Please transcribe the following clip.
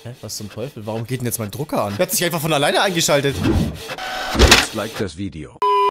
Hä, was zum Teufel? Warum geht denn jetzt mein Drucker an? Der hat sich einfach von alleine eingeschaltet. Like das Video.